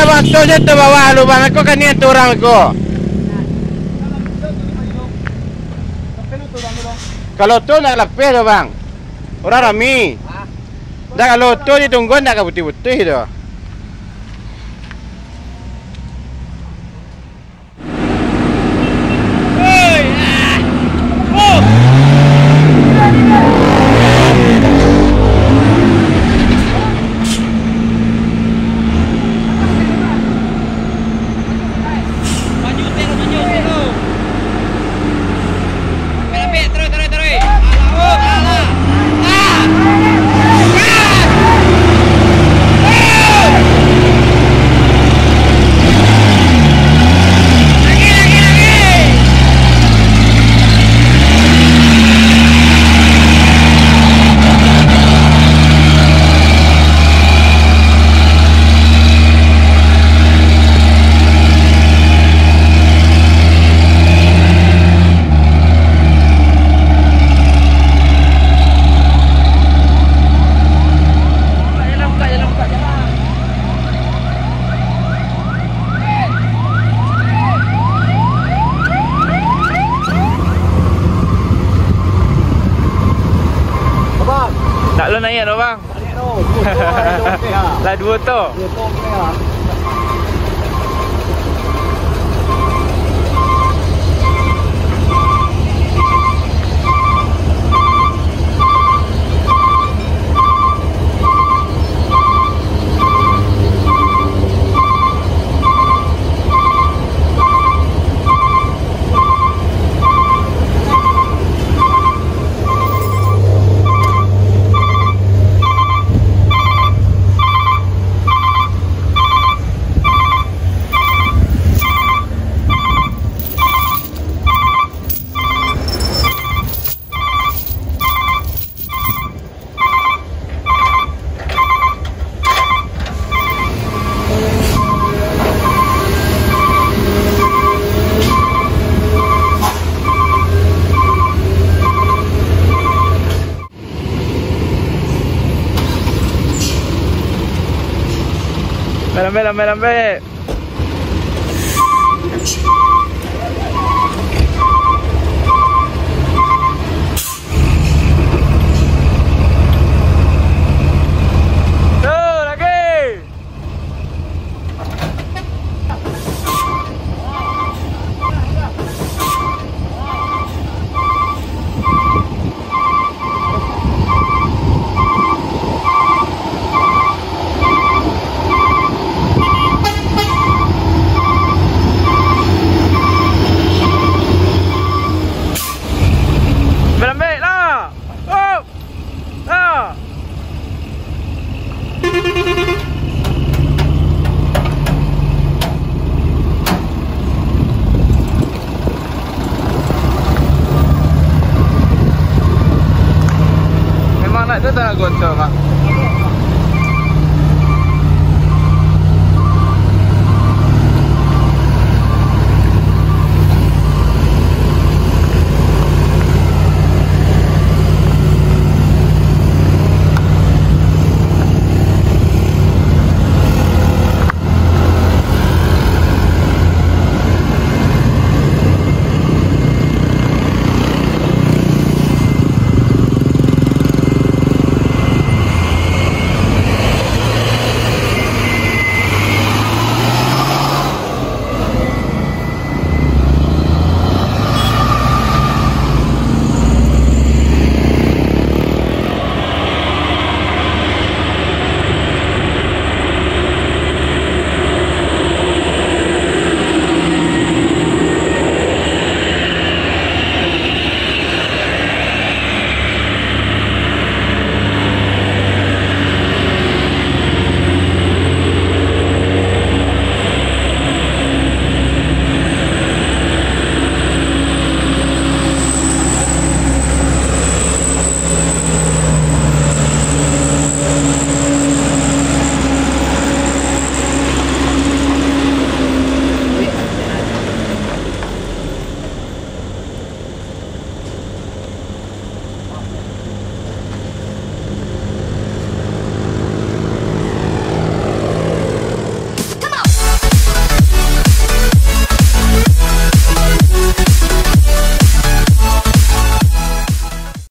Dia bang tu je tu bawah lu bang. Aku kan niat orang aku. Kalau tu nak lepih tu bang. Orang rami. Dah kalau tu ditunggu nak putih-putih tu. Lah dua tu. Dua tu okey lambe, lambe, lambe.